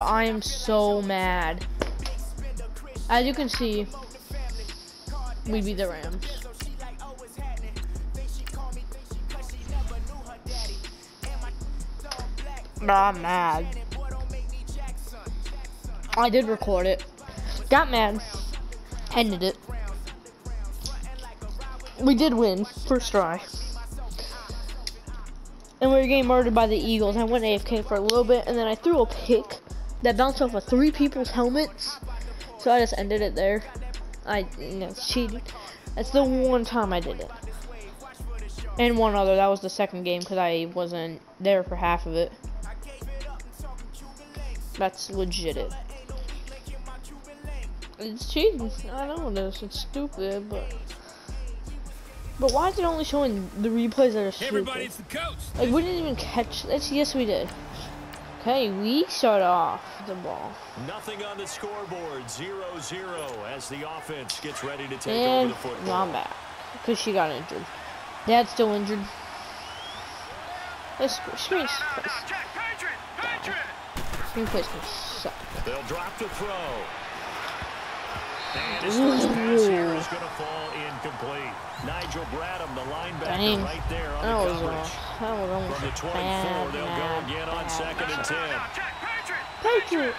I am so mad. As you can see, we beat the Rams. But I'm mad. I did record it. Got mad. Ended it. We did win. First try. And we were getting murdered by the Eagles. I went AFK for a little bit, and then I threw a pick that bounced off of three people's helmets. So I just ended it there. I, you know, cheated. That's the one time I did it. And one other, that was the second game because I wasn't there for half of it. That's legit it. It's cheating. I don't know this. It's stupid, but but why is it only showing the replays that are stupid? Everybody, it's the coach. Like we didn't even catch. That's yes, we did. Okay, we start off the ball. Nothing on the scoreboard. 0-0 as the offense gets ready to take and over the football. I'm back because she got injured. Dad's still injured. Let's screen place. Screen placement suck. They'll drop the throw. And his first pass here is going to fall incomplete. Nigel Bradham, the linebacker, Dang. right there on that the was coverage. A, that was almost From the 24, bad, they'll bad, go again bad, on second and 10. Patriot.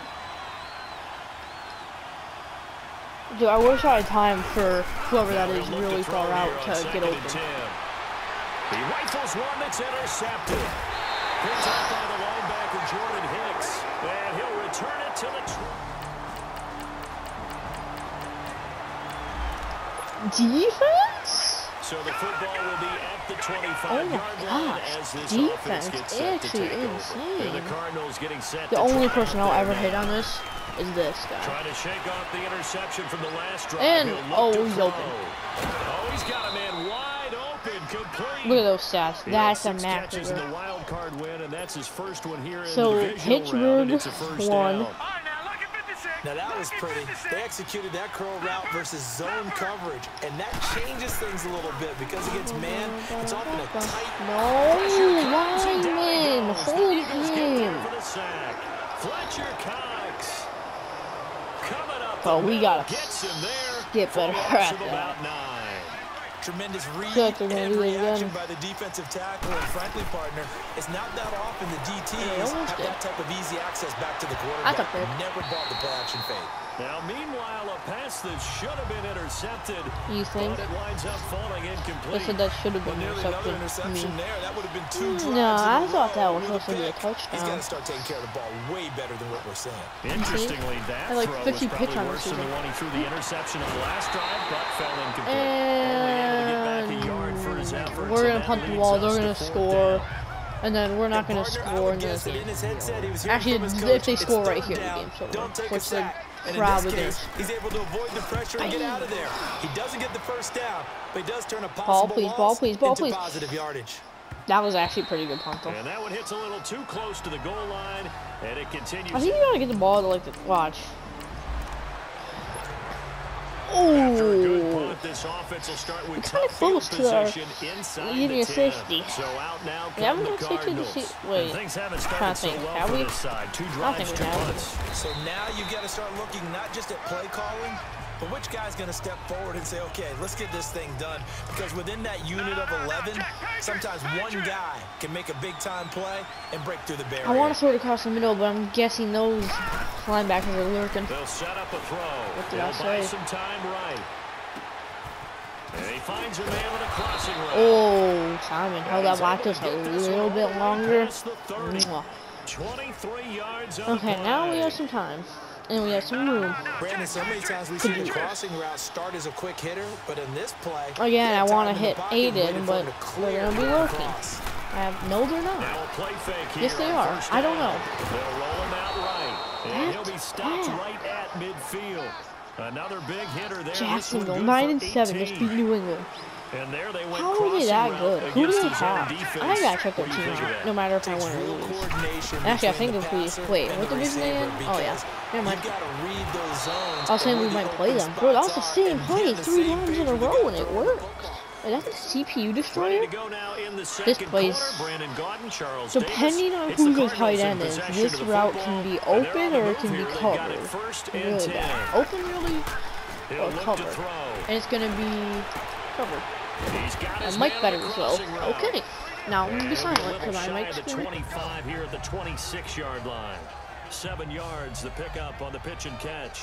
Dude, I wish I had time for whoever that is really far out to get open. He rifles one that's intercepted. Picked up by the linebacker Jordan Hicks. And he'll return it to the... Defense? So the football will be at the 25 oh line as this defense gets actually insane. The Cardinals getting set the only person I'll ever hit on this is this guy. Trying to shake off the interception from the last drive. And, oh, he's open. Oh, he's got a man wide open, complete. Look at those stats. That's a six catches in the wild card win, and that's his first one here in So, the divisional Pittsburgh it's a first won. down. Now that was pretty. They executed that curl route versus zone coverage, and that changes things a little bit because against man, it's often a tight. No, lineman, hold Eagles get there him. for the sack. Fletcher Cox coming up. Oh, we gotta gets him there. get better for a loss at that. Tremendous read Feel like they're gonna and reaction by the defensive tackle and frankly, partner, it's not that often the DTs have that type of easy access back to the I quarterback. Never bought the play action fade. Now, meanwhile, a pass that should have been intercepted, You think? but it winds up falling incomplete. said that should have been intercepted to interception there. That would have been two Mm, no, I thought that was supposed to be a pick. He's touchdown. got to start taking care of the ball way better than what we're seeing. Interestingly, that I like throw 50 was pitch probably on worse than the one he threw the interception on the last drive, but fell incomplete. Only able to get back a yard for his And we're gonna punt the ball. They're gonna score, down. and then we're not gonna score in this game. in his head said he was hearing Actually, if they score right here the down, game, so don't take which sack. And in this case, he's able to avoid the pressure and get out of there. He doesn't get the first down, but he does turn a Ball, please, loss ball, please, ball, into please. positive yardage. That was actually a pretty good punt though. And that one hits a little too close to the goal line, and it continues. I think you gotta get the ball to like the watch. After a good Oh, punt, this offense will start with kinda close to our possession inside leading the a 10. safety. So out now Yeah, come we the got 60 to Cardinals. see- wait, things haven't started so think, well have we? this side. Two I drives, think two we have. punts. So now you've got to start looking not just at play calling, but which guy's going to step forward and say, okay, let's get this thing done. Because within that unit of ah, 11, sometimes one guy can make a big-time play and break through the barrier. I want to throw it across the middle, but I'm guessing those linebackers are lurking. They'll set up a throw. What did They'll I say? some time right. And he finds a man with a crossing route. Oh, Simon held that He's block able just a little bit longer. past the 30. Mwah. 23 yards Okay, now we have some time, and we have some room. Brandon, so many times we see the crossing route start as a quick hitter, but in this play, Again, I want to time in the hit Aiden, waited for but him to they're clear gonna be and lurking. cross. I have no, they're not. Now play fake Yes, they are. I don't know. They'll roll him out right. And he'll be stopped right at midfield. Another big hitter there. Jacksonville, nine and seven, just beat New England. And there they went How are they that good? Who do they have? I gotta check their team out, no matter if I win or lose. Actually, I think if we wait, what the division they in? Oh yeah, never mind. Got to read those zones. I was saying we might play them, bro. That was the same play and get on the three times in a row, and it worked. Is that the CPU destroyer? to go now in the second place- quarter. Brandon Gaudin, Charles Depending on who the tight end is, this route can be and they're on open or it can be. Covered. Really bad. Open really or covered. and it's gonna be covered. And Mike man better as well. Okay. Now I'm gonna be silent because I might scream. 25 here at the 26-yard line. Seven yards, the pickup on the pitch and catch.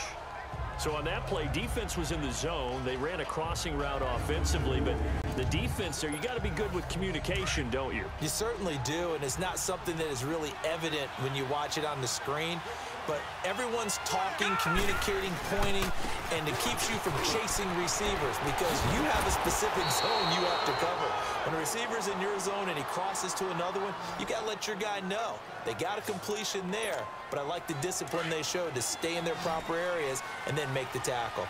So on that play, defense was in the zone. They ran a crossing route offensively, but the defense there, you got to be good with communication, don't you? You certainly do, and it's not something that is really evident when you watch it on the screen. But everyone's talking, communicating, pointing, and it keeps you from chasing receivers because you have a specific zone you have to cover. When a receiver's in your zone and he crosses to another one, you got to let your guy know. They got a completion there, but I like the discipline they showed to stay in their proper areas and then make the tackle.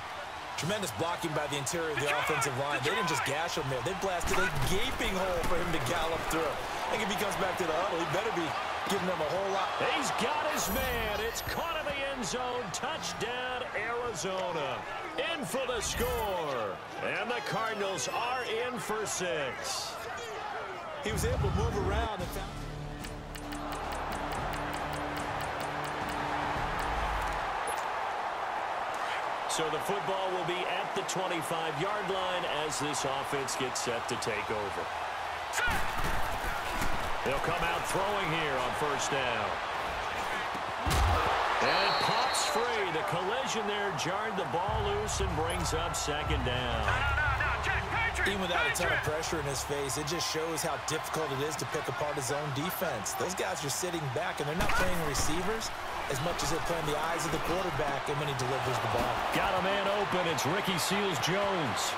Tremendous blocking by the interior of the offensive line. They didn't just gash him there. They blasted a gaping hole for him to gallop through. I think if he comes back to the huddle, he better be giving them a whole lot. He's got his man. It's caught in the end zone. Touchdown, Arizona. In for the score. And the Cardinals are in for six. He was able to move around and found... So the football will be at the 25-yard line as this offense gets set to take over. They'll come out throwing here on first down. And pops free. The collision there jarred the ball loose and brings up second down. Even without a ton of pressure in his face, it just shows how difficult it is to pick apart his own defense. Those guys are sitting back, and they're not playing receivers as much as they're playing the eyes of the quarterback and when he delivers the ball. Got a man open. It's Ricky Seals-Jones.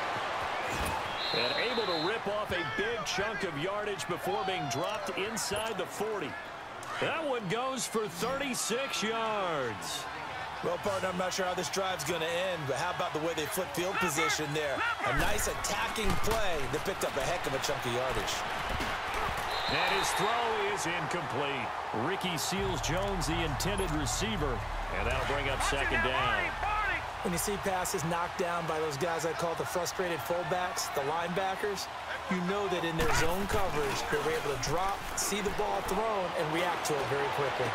And able to rip off a big chunk of yardage before being dropped inside the 40. That one goes for 36 yards. Well, partner, I'm not sure how this drive's going to end, but how about the way they flip field position there? A nice attacking play that picked up a heck of a chunk of yardage. And his throw is incomplete. Ricky Seals-Jones, the intended receiver. And that'll bring up second down. When you see passes knocked down by those guys I call the frustrated fullbacks, the linebackers, you know that in their zone coverage, they were able to drop, see the ball thrown, and react to it very quickly.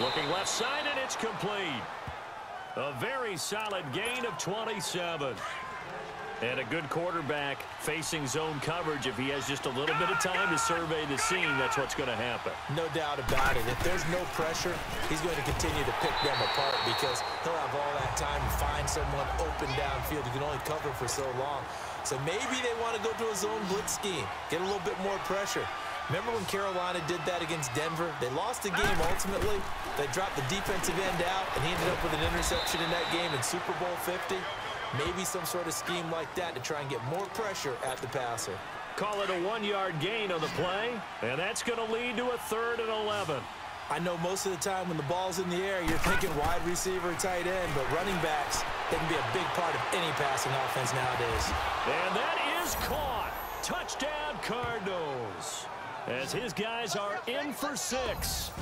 Looking left side, and it's complete. A very solid gain of 27. And a good quarterback facing zone coverage. If he has just a little bit of time to survey the scene, that's what's going to happen. No doubt about it. If there's no pressure, he's going to continue to pick them apart because he'll have all that time to find someone open downfield. You can only cover for so long. So maybe they want to go to a zone blitz scheme, get a little bit more pressure. Remember when Carolina did that against Denver? They lost the game ultimately. They dropped the defensive end out, and he ended up with an interception in that game in Super Bowl 50. Maybe some sort of scheme like that to try and get more pressure at the passer. Call it a one-yard gain on the play, and that's going to lead to a third and 11. I know most of the time when the ball's in the air, you're thinking wide receiver, tight end, but running backs, they can be a big part of any passing offense nowadays. And that is caught. Touchdown, Cardinals. As his guys are in for six.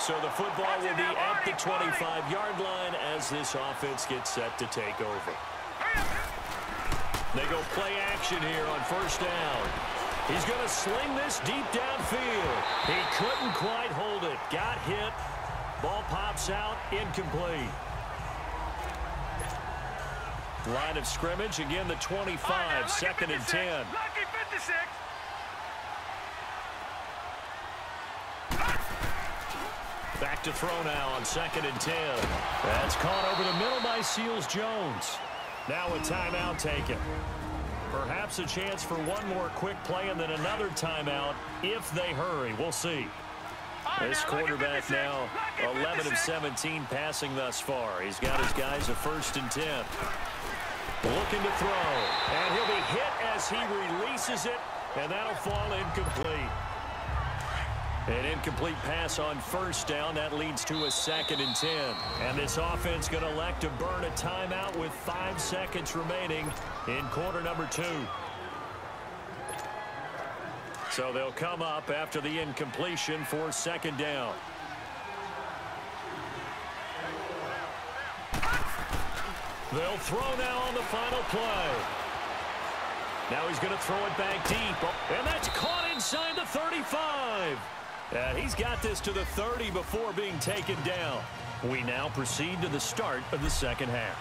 So the football will be at the 25-yard line as this offense gets set to take over. They go play action here on first down. He's going to sling this deep downfield. He couldn't quite hold it. Got hit. Ball pops out. Incomplete. Line of scrimmage. Again, the 25. Second and 10. Back to throw now on second and 10. That's caught over the middle by Seals-Jones. Now a timeout taken. Perhaps a chance for one more quick play and then another timeout if they hurry. We'll see. This quarterback now 11 of 17 passing thus far. He's got his guys a first and 10. Looking to throw. And he'll be hit as he releases it. And that'll fall incomplete. An incomplete pass on first down. That leads to a second and 10. And this offense going to elect to burn a timeout with five seconds remaining in quarter number two. So they'll come up after the incompletion for second down. They'll throw now on the final play. Now he's going to throw it back deep. And that's caught inside the 35. And he's got this to the 30 before being taken down. We now proceed to the start of the second half.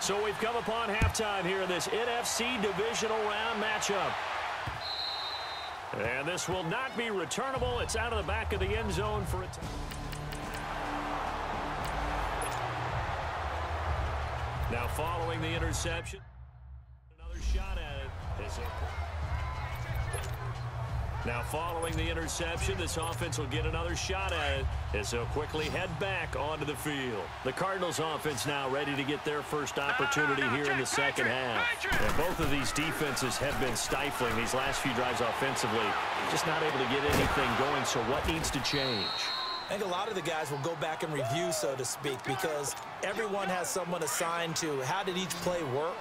So we've come upon halftime here in this NFC divisional round matchup. And this will not be returnable. It's out of the back of the end zone for a. Now following the interception, now following the interception, this offense will get another shot at it as they'll quickly head back onto the field. The Cardinals offense now ready to get their first opportunity here in the second half. And both of these defenses have been stifling these last few drives offensively. Just not able to get anything going, so what needs to change? I think a lot of the guys will go back and review, so to speak, because everyone has someone assigned to how did each play work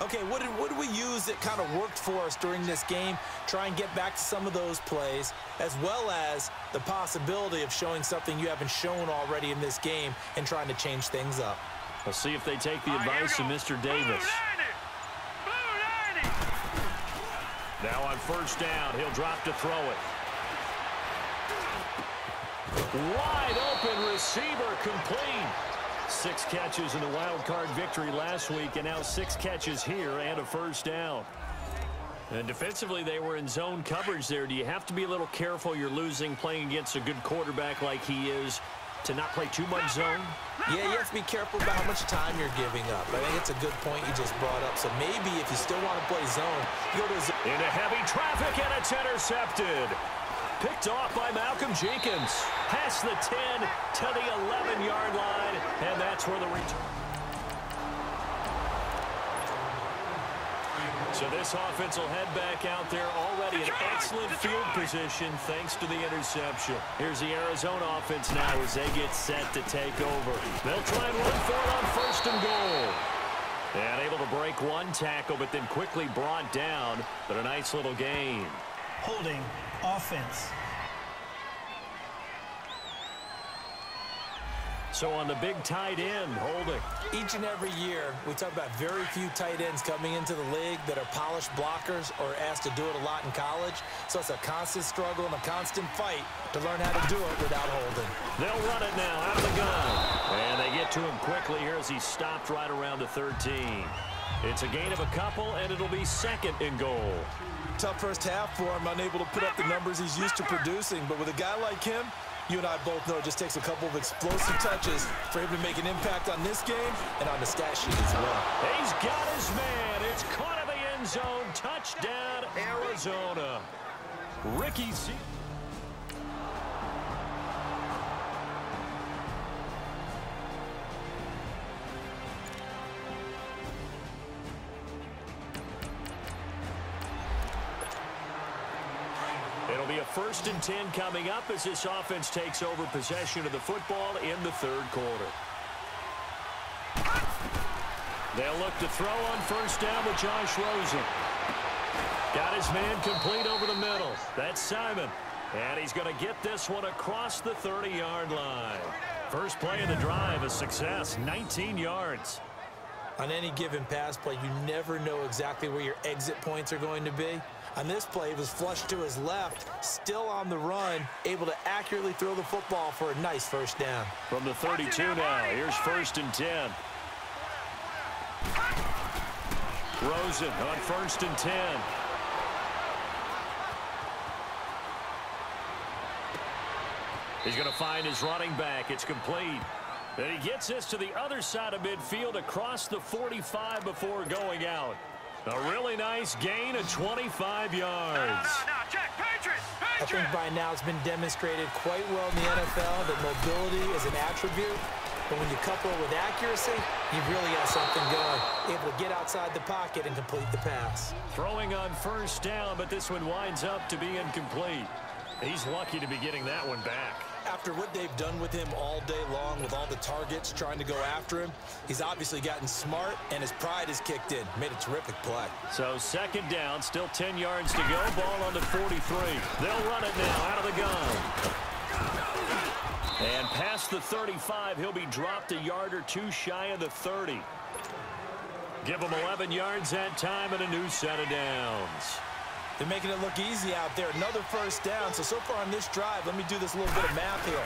okay, what did, what did we use that kind of worked for us during this game? Try and get back to some of those plays, as well as the possibility of showing something you haven't shown already in this game and trying to change things up. We'll see if they take the advice of Mr. Davis. Now on first down, he'll drop to throw it. Wide open receiver complete. Six catches in the wild card victory last week, and now six catches here and a first down. And defensively, they were in zone coverage there. Do you have to be a little careful you're losing playing against a good quarterback like he is to not play too much zone? Yeah, you have to be careful about how much time you're giving up. I think it's a good point you just brought up. So maybe if you still want to play zone, go to zone. Into heavy traffic, and it's intercepted. Picked off by Malcolm Jenkins. Past the 10 to the 11-yard line, and that's where the return. So this offense will head back out there already in excellent field position thanks to the interception. Here's the Arizona offense now as they get set to take over. They'll try and run for it on first and goal. And able to break one tackle, but then quickly brought down. But a nice little game. Holding offense. So on the big tight end, holding. Each and every year, we talk about very few tight ends coming into the league that are polished blockers or asked to do it a lot in college. So it's a constant struggle and a constant fight to learn how to do it without holding. They'll run it now out of the gun. And they get to him quickly here as he stopped right around the 13. It's a gain of a couple, and it'll be second in goal. Tough first half for him, unable to put up the numbers he's used to producing. But with a guy like him, you and I both know it just takes a couple of explosive touches for him to make an impact on this game and on the stat sheet as well. He's got his man. It's caught in the end zone. Touchdown, Arizona. Ricky Z. first and 10 coming up as this offense takes over possession of the football in the third quarter. They'll look to throw on first down with Josh Rosen. Got his man complete over the middle. That's Simon. And he's going to get this one across the 30-yard line. First play of the drive, a success, 19 yards. On any given pass play, you never know exactly where your exit points are going to be. On this play, he was flushed to his left, still on the run, able to accurately throw the football for a nice first down. From the 32 now, here's first and 10. Rosen on first and 10. He's going to find his running back. It's complete. And he gets this to the other side of midfield across the 45 before going out. A really nice gain of 25 yards. I think by now it's been demonstrated quite well in the NFL that mobility is an attribute. But when you couple it with accuracy, you've really got something going. Able to get outside the pocket and complete the pass. Throwing on first down, but this one winds up to be incomplete. He's lucky to be getting that one back after what they've done with him all day long with all the targets trying to go after him, he's obviously gotten smart and his pride has kicked in. Made a terrific play. So second down, still 10 yards to go. Ball on the 43. They'll run it now out of the gun. And past the 35, he'll be dropped a yard or two shy of the 30. Give him 11 yards that time and a new set of downs. They're making it look easy out there. Another first down. So, so far on this drive, let me do this little bit of math here.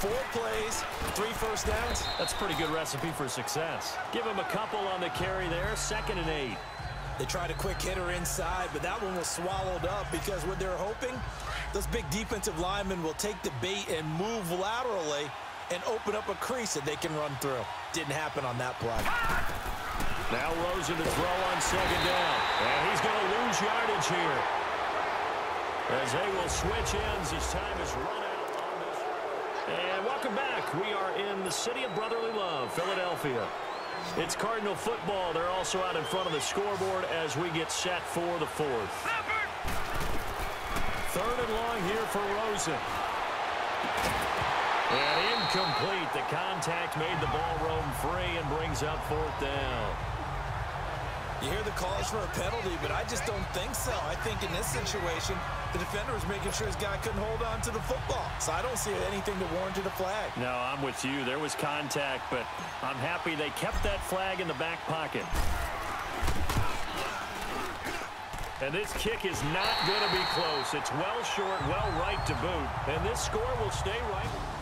Four plays, three first downs. That's a pretty good recipe for success. Give him a couple on the carry there, second and eight. They tried a quick hitter inside, but that one was swallowed up because what they're hoping, those big defensive linemen will take the bait and move laterally and open up a crease that they can run through. Didn't happen on that play. Now Rosen to throw on second down. And he's going to lose yardage here. As they will switch ends as time is run out on this. And welcome back. We are in the city of brotherly love, Philadelphia. It's Cardinal football. They're also out in front of the scoreboard as we get set for the fourth. Third and long here for Rosen. And incomplete. The contact made the ball roam free and brings up fourth down. You hear the calls for a penalty, but I just don't think so. I think in this situation, the defender was making sure his guy couldn't hold on to the football. So I don't see anything to warrant a flag. No, I'm with you. There was contact, but I'm happy they kept that flag in the back pocket. And this kick is not going to be close. It's well short, well right to boot. And this score will stay right. Right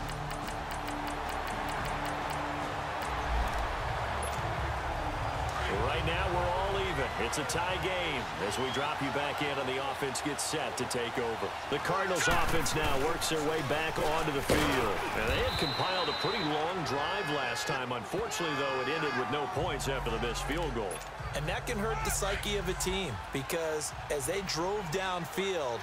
even. It's a tie game as we drop you back in and the offense gets set to take over. The Cardinals offense now works their way back onto the field. And they had compiled a pretty long drive last time. Unfortunately, though, it ended with no points after the missed field goal. And that can hurt the psyche of a team because as they drove downfield,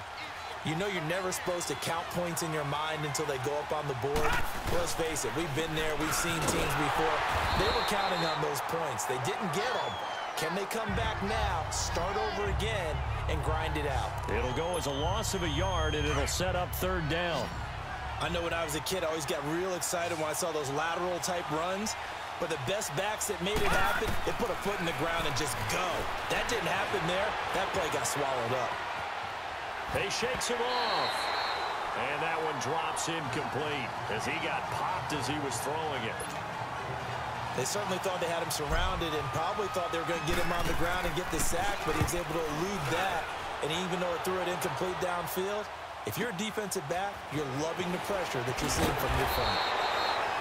you know you're never supposed to count points in your mind until they go up on the board. Let's face it, we've been there. We've seen teams before. They were counting on those points. They didn't get them. Can they come back now, start over again, and grind it out? It'll go as a loss of a yard, and it'll set up third down. I know when I was a kid, I always got real excited when I saw those lateral-type runs. But the best backs that made it happen, they put a foot in the ground and just go. That didn't happen there. That play got swallowed up. He shakes him off. And that one drops incomplete as he got popped as he was throwing it. They certainly thought they had him surrounded and probably thought they were going to get him on the ground and get the sack, but he was able to elude that. And even though it threw it incomplete downfield, if you're a defensive back, you're loving the pressure that you're seeing from your front.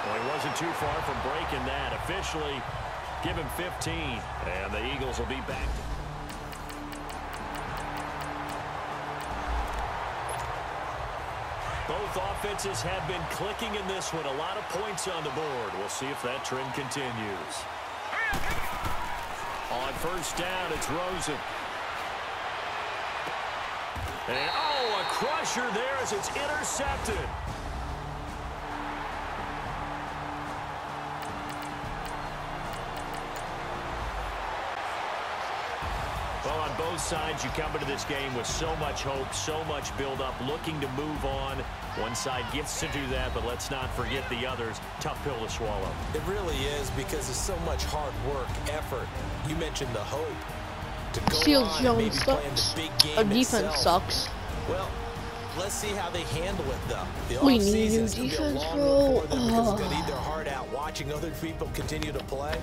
Well, he wasn't too far from breaking that. Officially, give him 15, and the Eagles will be back. Both offenses have been clicking in this one. A lot of points on the board. We'll see if that trend continues. On first down, it's Rosen. And, oh, a crusher there as it's intercepted. Both sides, you come into this game with so much hope, so much build-up, looking to move on. One side gets to do that, but let's not forget the others. Tough pill to swallow. It really is because of so much hard work, effort. You mentioned the hope. To go Shields on and maybe Jones the sucks. big game Our defense itself. sucks. Well, let's see how they handle it, though. The We need offseason's new a defense, long bro. one for them because they're gonna need their heart out watching other people continue to play.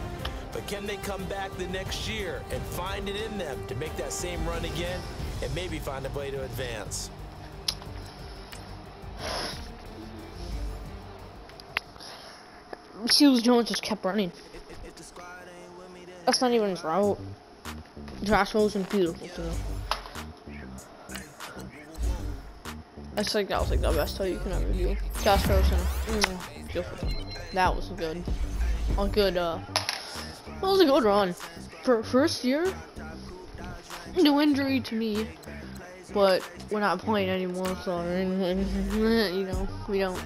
But can they come back the next year and find it in them to make that same run again and maybe find a way to advance? Seals Jones just kept running. That's not even his route. Josh Rosen, beautiful too. Just think that was like the best throw you can ever do. Josh Rosen, mm, beautiful. That was good. A good, uh, that was a good run. For first year, no injury to me, but we're not playing anymore, so, you know, we don't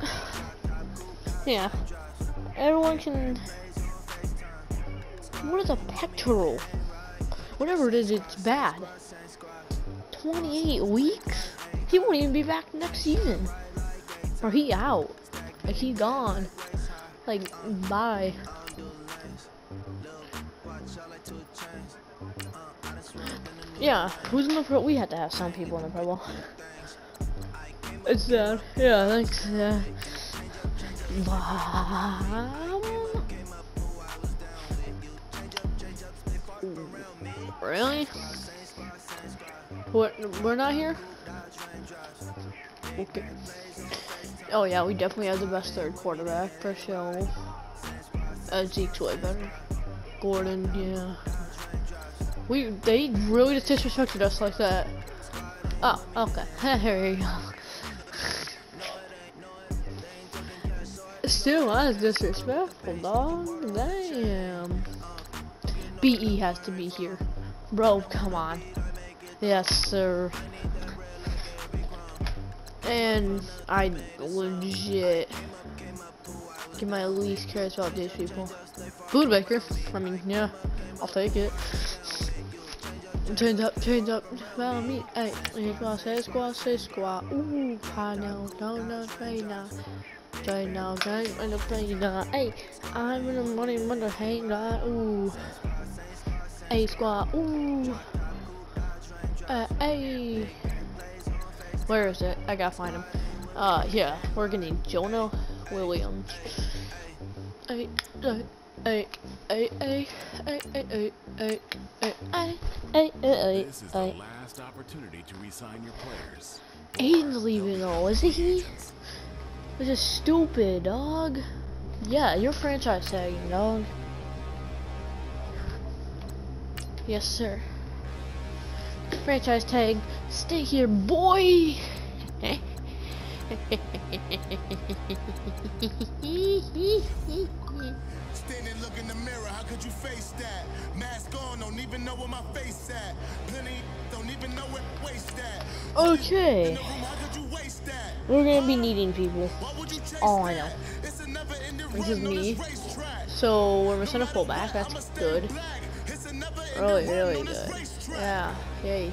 Yeah. Everyone can. What is a pectoral? Whatever it is, it's bad. 28 weeks? He won't even be back next season. Or he out. Like he gone. Like bye. Yeah, who's in the pro? We had to have some people in the Pro Bowl. It's sad. Yeah, thanks. Yeah. Um, really? What? We're not here? Okay. Oh yeah, we definitely have the best third quarterback for sure. Uh, Zeke's way better. Gordon, yeah. We they really just disrespected us like that. Oh, okay. there you go. Still, that's disrespectful, dog. Damn. BE has to be here. Bro, come on. Yes, sir. And I legit give my least cares about these people. Bootbaker. I mean, yeah, I'll take it. Change up, change up. Well, me, hey, squad, say squad, say squad. Ooh, I know, no, no, play now. Play now, and the play now. Hey, I'm in the money, mother, hang on. Ooh. Hey, squad. Ooh. Uh, hey. Where is it? I gotta find him. Uh, yeah, we're gonna need Jonah Williams. Hey, This is the last opportunity to resign your players. Aiden's leaving though, isn't he? This is stupid, dog. Yeah, you're franchise tagging, dog. Yes, sir. Franchise tag, stay here, boy. Stand and look in the mirror, how could you face that? Mask on, don't even know where my face at. Plenty don't even know where waste at. okay, room, how could you waste that? we're gonna be needing people. Why would you chase Oh, I know. that? It's a never-ending This is me. So we're missing a fullback. That's good. Really, really good. Yeah. Yay.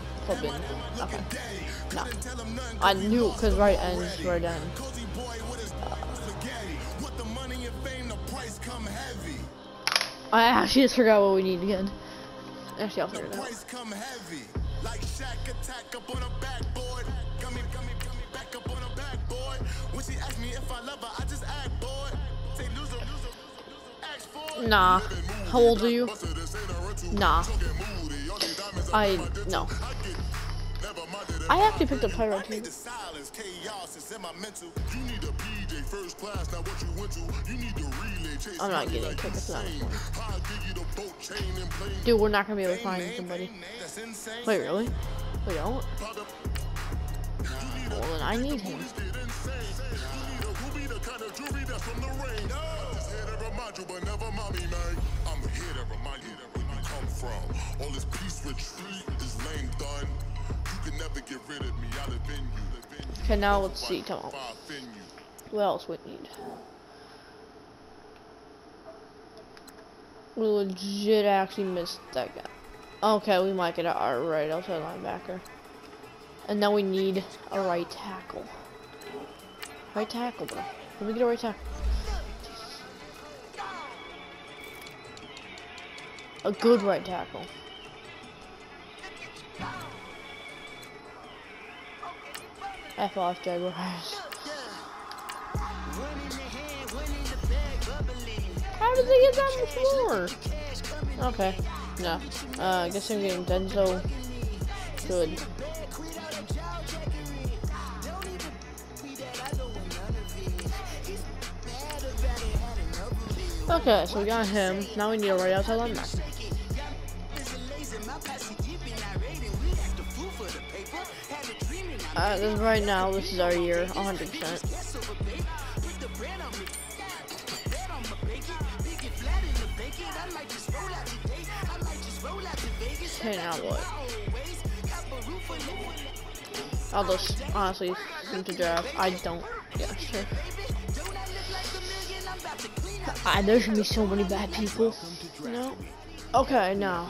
flipping. Okay. No. I knew, because right ends right end. heavy. Uh, I actually just forgot what we need again. Actually, I'll figure it out. Like Shaq attack up on a backboard. Coming, coming, coming back up on a backboard. When she asked me if I love her, I just act bored. Say loser, loser, loser, ask for. Nah. How old are you? Nah. I no. I actually picked up Pyro too. I'm not getting picked up Dude, we're not gonna be able to find somebody. Wait, really? We don't? Well, then I need him. No from the rain. I'm just here to remind you, but never mommy, man. I'm here to remind you where you come from. All this peace retreat is lame done. You can never get rid of me. I live in you. Live in you. Okay, now let's see. Come on. Fire in you. What else we need? We legit actually missed that guy. Okay, we might get our right outside linebacker. And now we need a right tackle. Right tackle, bro. Let me get a right tackle. A good right tackle. F off Jaguars. How did they get that before? Okay. No. Uh, I guess I'm getting Denzo. Good. Okay, so we got him. Now we need a right outside linebacker. Uh, right now, this is our year, 100%. Okay, now what? I'll just honestly seem to draft. I don't. Yeah, sure. I, there should be so many bad people. No. Okay, now.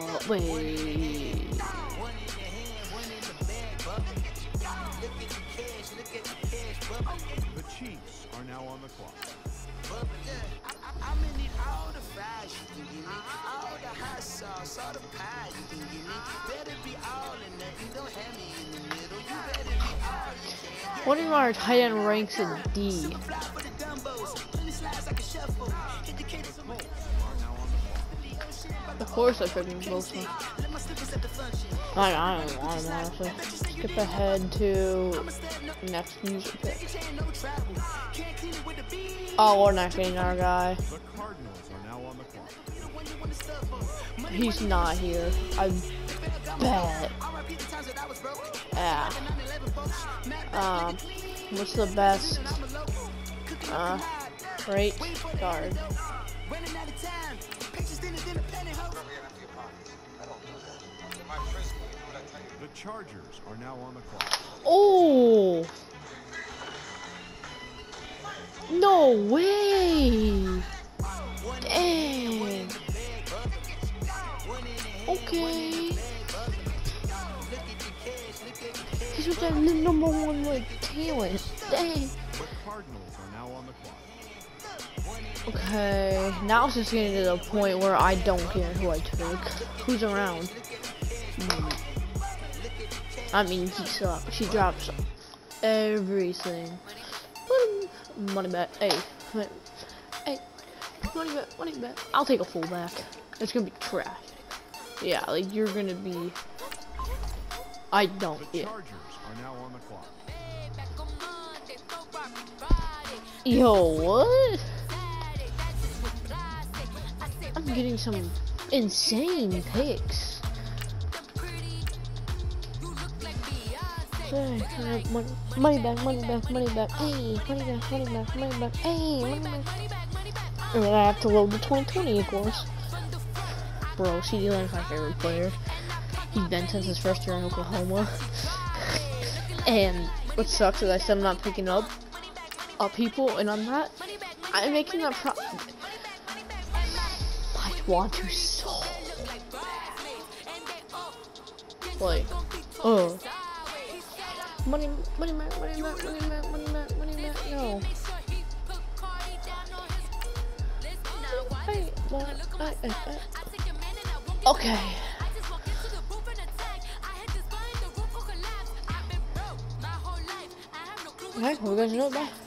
Wait. The Chiefs are now on the clock. I'm gonna need all the fries you can give me, all the hot sauce, all the pie you can give me. Better be all in there, don't have me in the middle. You better be all you. What are our tight end ranks in D? Course I picked Bosa. I, I don't want him, honestly. Skip ahead to next music pick. Oh, we're not getting our guy. He's not here. I bet. Yeah. Um, what's the best? Uh, guard. Chargers are now on the clock. Oh! No way! Dang! Okay. He's with that number one like talent. Dang. Cardinals are now on the clock. Okay, now it's just getting to the point where I don't care who I took. Who's around? I mean, he sucks. She drops everything. Money back. Hey. Hey. Money back. Money back. I'll take a fullback. It's gonna be trash. Yeah, like you're gonna be. I don't. The Yeah. Yo, what? I'm getting some insane picks. Money, money back, money back, money back, hey, money back, money back, money back, hey, money back. And then I have to load the 2020, of course. Bro, CeeDee Lamb's my favorite player. He's been since his first year in Oklahoma. and what sucks is I said I'm not picking up uh, people, and I'm not. I'm making that pro. I want to so. Like, oh. Money, money, man, money, man, money, man, money, man, money, man, no. Hey, what? I, I, I. Okay. Okay, we're going to do it back.